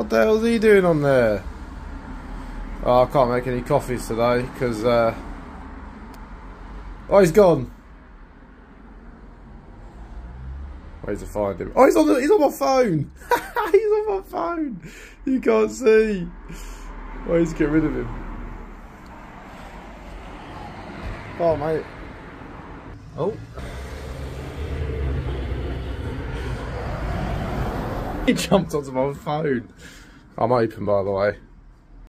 What the hell hell's he doing on there? Oh, I can't make any coffees today because. Uh... Oh, he's gone. Where's to find him? Oh, he's on the, he's on my phone. he's on my phone. You can't see. Where's to get rid of him? Oh, mate. Oh. He jumped onto my phone. I'm open, by the way.